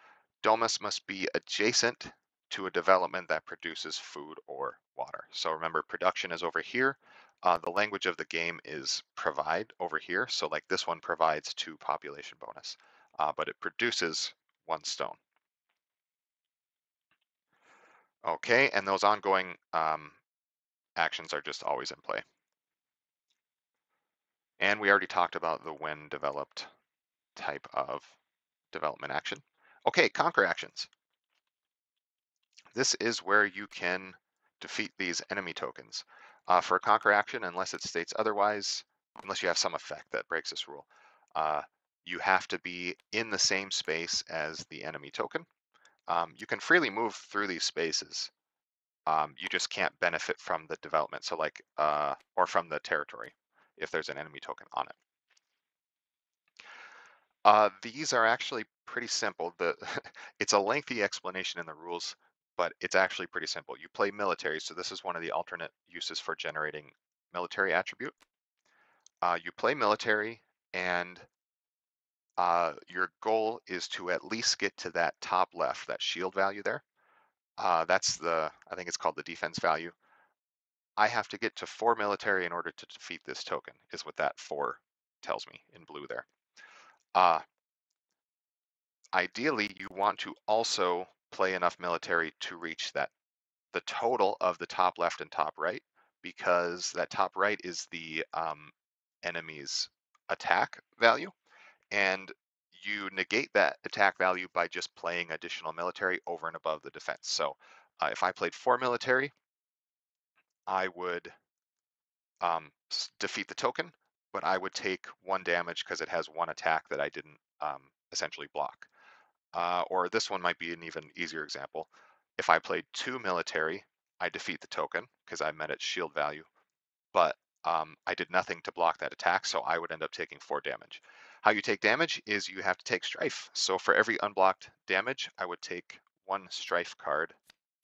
Domus must be adjacent to a development that produces food or water. So remember, production is over here. Uh, the language of the game is provide over here. So like this one provides two population bonus, uh, but it produces one stone. Okay, and those ongoing um, actions are just always in play. And we already talked about the when developed type of development action. Okay, conquer actions. This is where you can defeat these enemy tokens. Uh, for a conquer action, unless it states otherwise, unless you have some effect that breaks this rule, uh, you have to be in the same space as the enemy token. Um, you can freely move through these spaces. Um, you just can't benefit from the development, so like, uh, or from the territory, if there's an enemy token on it. Uh, these are actually pretty simple. The it's a lengthy explanation in the rules, but it's actually pretty simple. You play military, so this is one of the alternate uses for generating military attribute. Uh, you play military, and uh, your goal is to at least get to that top left, that shield value there. Uh, that's the, I think it's called the defense value. I have to get to four military in order to defeat this token, is what that four tells me in blue there. Uh, ideally, you want to also play enough military to reach that the total of the top left and top right because that top right is the um, enemy's attack value and you negate that attack value by just playing additional military over and above the defense. So uh, if I played four military, I would um, defeat the token, but I would take one damage because it has one attack that I didn't um, essentially block. Uh, or this one might be an even easier example. If I played two military, I defeat the token because I met its shield value, but um, I did nothing to block that attack, so I would end up taking four damage. How you take damage is you have to take strife. So for every unblocked damage, I would take one strife card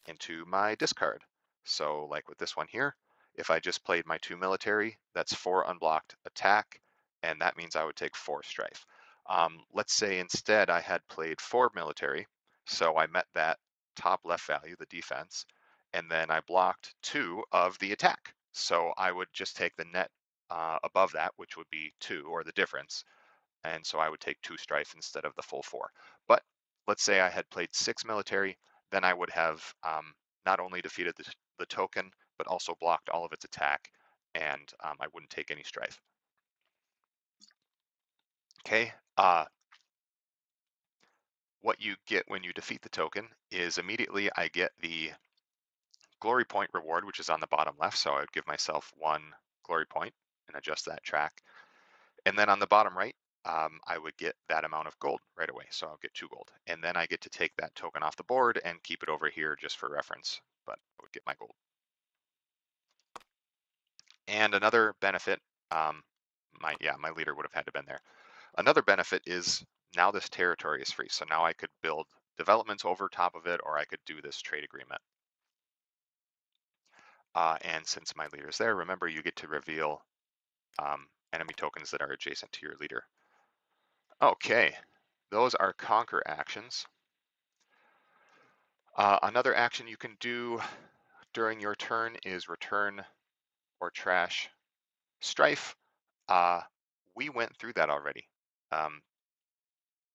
into my discard. So like with this one here, if I just played my two military, that's four unblocked attack, and that means I would take four strife. Um, let's say instead I had played four military, so I met that top left value, the defense, and then I blocked two of the attack. So I would just take the net uh, above that, which would be two, or the difference. And so I would take two strife instead of the full four. But let's say I had played six military, then I would have um, not only defeated the, the, token, but also blocked all of its attack, and um, I wouldn't take any strife. Okay, uh, what you get when you defeat the token is immediately I get the glory point reward, which is on the bottom left. So I would give myself one glory point and adjust that track. And then on the bottom right, um, I would get that amount of gold right away. So I'll get two gold. And then I get to take that token off the board and keep it over here just for reference, but I would get my gold. And another benefit, um, my yeah, my leader would have had to been there. Another benefit is now this territory is free. So now I could build developments over top of it, or I could do this trade agreement. Uh, and since my leader is there, remember you get to reveal um, enemy tokens that are adjacent to your leader. Okay, those are conquer actions. Uh, another action you can do during your turn is return or trash strife. Uh, we went through that already. Um,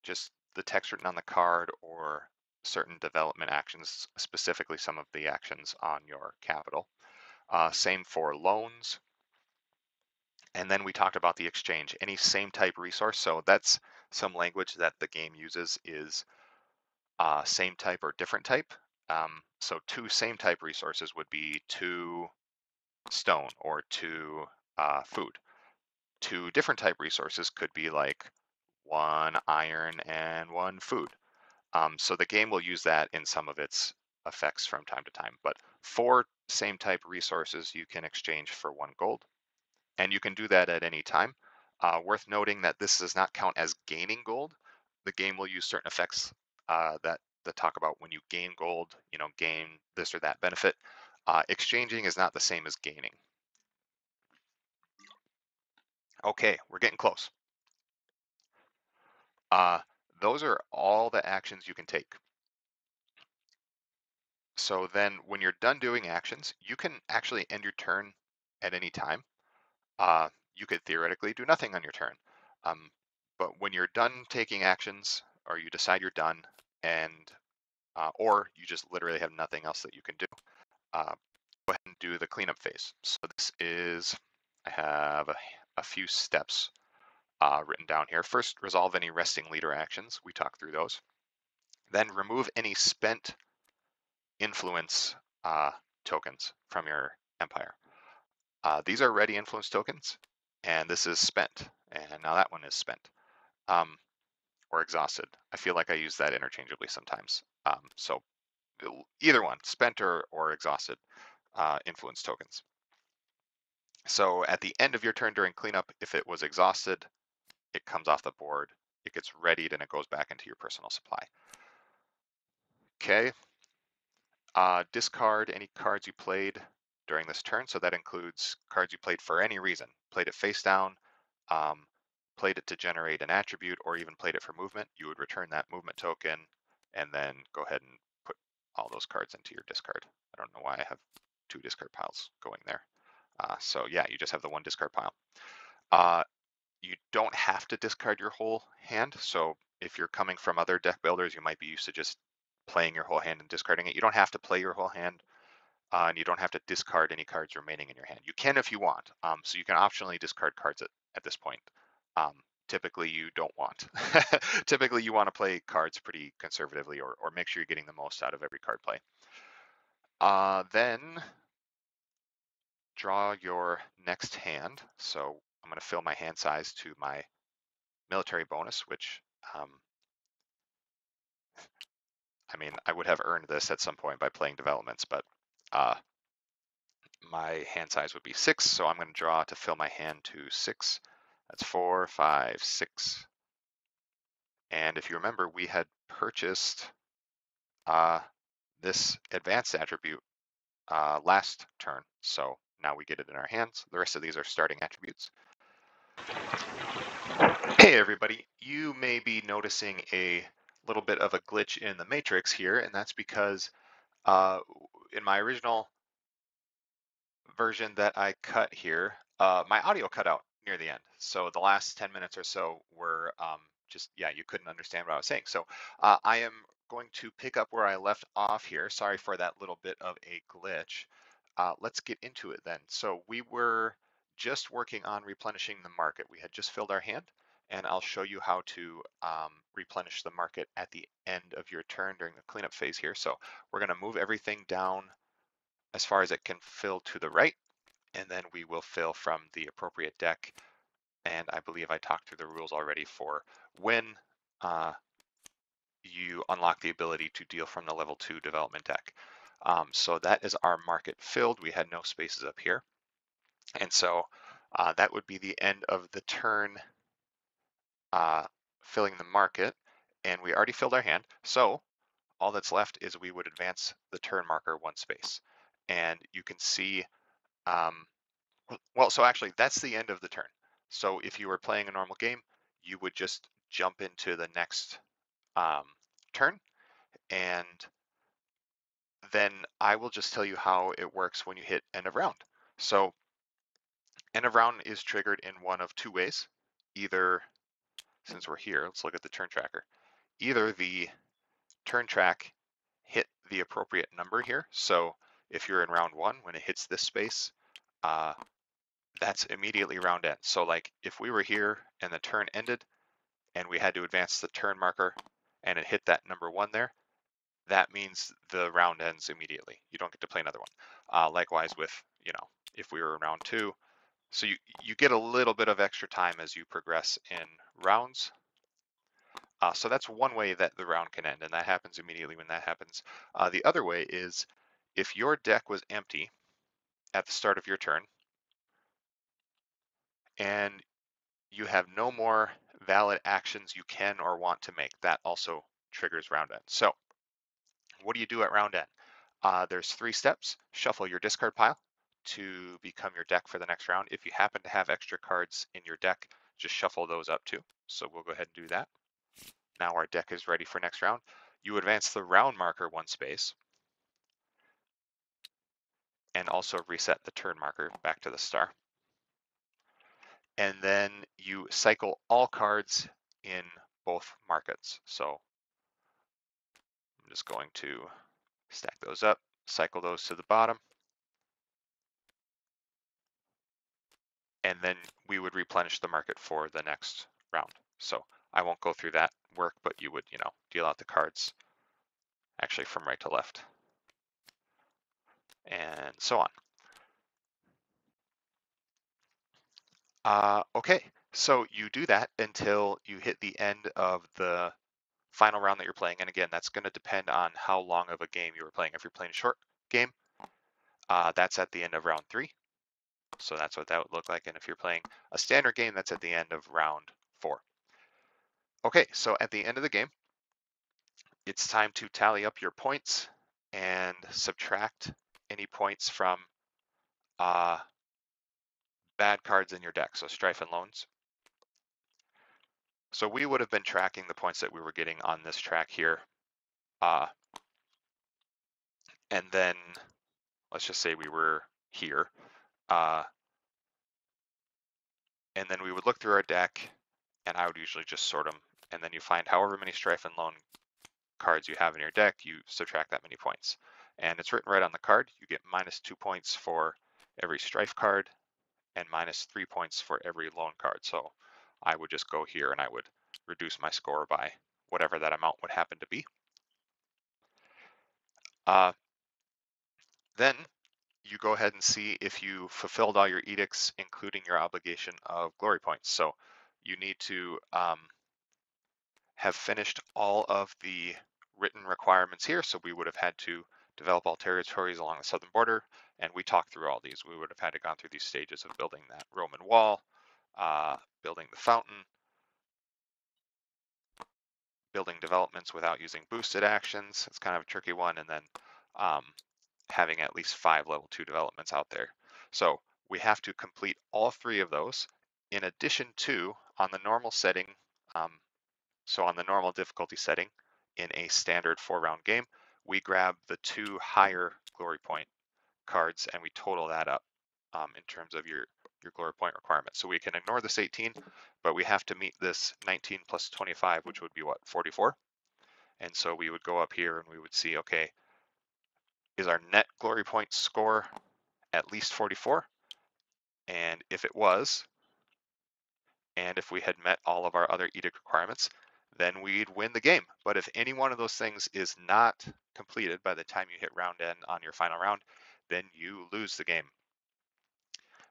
just the text written on the card or certain development actions, specifically some of the actions on your capital. Uh, same for loans. And then we talked about the exchange, any same type resource. So that's some language that the game uses is uh, same type or different type. Um, so two same type resources would be two stone or two uh, food. Two different type resources could be like one iron and one food. Um, so the game will use that in some of its effects from time to time. But four same type resources you can exchange for one gold. And you can do that at any time. Uh, worth noting that this does not count as gaining gold. The game will use certain effects uh, that, that talk about when you gain gold, you know, gain this or that benefit. Uh, exchanging is not the same as gaining. Okay, we're getting close. Uh, those are all the actions you can take. So then when you're done doing actions, you can actually end your turn at any time. Uh, you could theoretically do nothing on your turn. Um, but when you're done taking actions or you decide you're done and uh, or you just literally have nothing else that you can do, uh, go ahead and do the cleanup phase. So this is, I have a, a few steps uh, written down here. First, resolve any resting leader actions. We talked through those. Then remove any spent influence uh, tokens from your empire. Uh, these are ready influence tokens, and this is spent, and now that one is spent um, or exhausted. I feel like I use that interchangeably sometimes. Um, so either one, spent or, or exhausted uh, influence tokens. So at the end of your turn during cleanup, if it was exhausted, it comes off the board, it gets readied, and it goes back into your personal supply. Okay, uh, discard any cards you played during this turn. So that includes cards you played for any reason. Played it face down, um, played it to generate an attribute, or even played it for movement. You would return that movement token and then go ahead and put all those cards into your discard. I don't know why I have two discard piles going there. Uh, so yeah, you just have the one discard pile. Uh, you don't have to discard your whole hand. So if you're coming from other deck builders, you might be used to just playing your whole hand and discarding it. You don't have to play your whole hand, uh, and you don't have to discard any cards remaining in your hand. You can if you want. Um, so you can optionally discard cards at, at this point. Um, typically you don't want. typically you want to play cards pretty conservatively or, or make sure you're getting the most out of every card play. Uh, then draw your next hand. So I'm going to fill my hand size to my military bonus, which um, I mean, I would have earned this at some point by playing developments, but uh, my hand size would be six, so I'm going to draw to fill my hand to six. That's four, five, six. And if you remember, we had purchased uh, this advanced attribute uh, last turn, so now we get it in our hands. The rest of these are starting attributes. Hey everybody, you may be noticing a little bit of a glitch in the matrix here, and that's because uh, in my original version that I cut here, uh, my audio cut out near the end. So the last 10 minutes or so were um, just, yeah, you couldn't understand what I was saying. So uh, I am going to pick up where I left off here. Sorry for that little bit of a glitch. Uh, let's get into it then. So we were just working on replenishing the market. We had just filled our hand and I'll show you how to um, replenish the market at the end of your turn during the cleanup phase here. So we're gonna move everything down as far as it can fill to the right, and then we will fill from the appropriate deck. And I believe I talked through the rules already for when uh, you unlock the ability to deal from the level two development deck. Um, so that is our market filled. We had no spaces up here. And so uh, that would be the end of the turn uh, filling the market. And we already filled our hand. So all that's left is we would advance the turn marker one space and you can see, um, well, so actually that's the end of the turn. So if you were playing a normal game, you would just jump into the next um, turn and then I will just tell you how it works when you hit end of round. So end of round is triggered in one of two ways. Either, since we're here, let's look at the turn tracker. Either the turn track hit the appropriate number here. So if you're in round one, when it hits this space, uh, that's immediately round end. So like if we were here and the turn ended and we had to advance the turn marker and it hit that number one there, that means the round ends immediately. You don't get to play another one. Uh, likewise with, you know, if we were in round two, so you, you get a little bit of extra time as you progress in rounds. Uh, so that's one way that the round can end, and that happens immediately when that happens. Uh, the other way is if your deck was empty at the start of your turn and you have no more valid actions you can or want to make, that also triggers round end. So what do you do at round end? Uh, there's three steps. Shuffle your discard pile to become your deck for the next round. If you happen to have extra cards in your deck, just shuffle those up too. So we'll go ahead and do that. Now our deck is ready for next round. You advance the round marker one space and also reset the turn marker back to the star. And then you cycle all cards in both markets. So I'm just going to stack those up, cycle those to the bottom. And then we would replenish the market for the next round. So I won't go through that work, but you would, you know, deal out the cards actually from right to left and so on. Uh, okay, so you do that until you hit the end of the final round that you're playing. And again, that's going to depend on how long of a game you were playing. If you're playing a short game, uh, that's at the end of round three. So that's what that would look like. And if you're playing a standard game, that's at the end of round four. Okay, so at the end of the game, it's time to tally up your points and subtract any points from uh, bad cards in your deck, so strife and loans. So we would have been tracking the points that we were getting on this track here. Uh, and then let's just say we were here. Uh, and then we would look through our deck and I would usually just sort them. And then you find however many strife and loan cards you have in your deck, you subtract that many points and it's written right on the card. You get minus two points for every strife card and minus three points for every loan card. So I would just go here and I would reduce my score by whatever that amount would happen to be. Uh, then you go ahead and see if you fulfilled all your edicts, including your obligation of glory points. So you need to um, have finished all of the written requirements here. So we would have had to develop all territories along the southern border, and we talked through all these. We would have had to gone through these stages of building that Roman wall, uh, building the fountain, building developments without using boosted actions. It's kind of a tricky one, and then um, having at least five level two developments out there. So we have to complete all three of those in addition to on the normal setting, um, so on the normal difficulty setting in a standard four round game, we grab the two higher glory point cards and we total that up um, in terms of your, your glory point requirement. So we can ignore this 18, but we have to meet this 19 plus 25, which would be what, 44? And so we would go up here and we would see, okay, is our net glory point score at least 44? And if it was, and if we had met all of our other edict requirements, then we'd win the game. But if any one of those things is not completed by the time you hit round N on your final round, then you lose the game.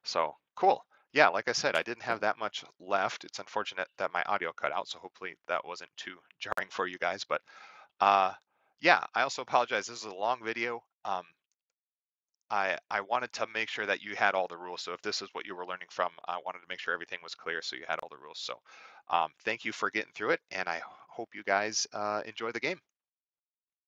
So cool. Yeah, like I said, I didn't have that much left. It's unfortunate that my audio cut out, so hopefully that wasn't too jarring for you guys. But uh, yeah, I also apologize. This is a long video. Um, I, I wanted to make sure that you had all the rules. So if this is what you were learning from, I wanted to make sure everything was clear so you had all the rules. So um, thank you for getting through it, and I hope you guys uh, enjoy the game.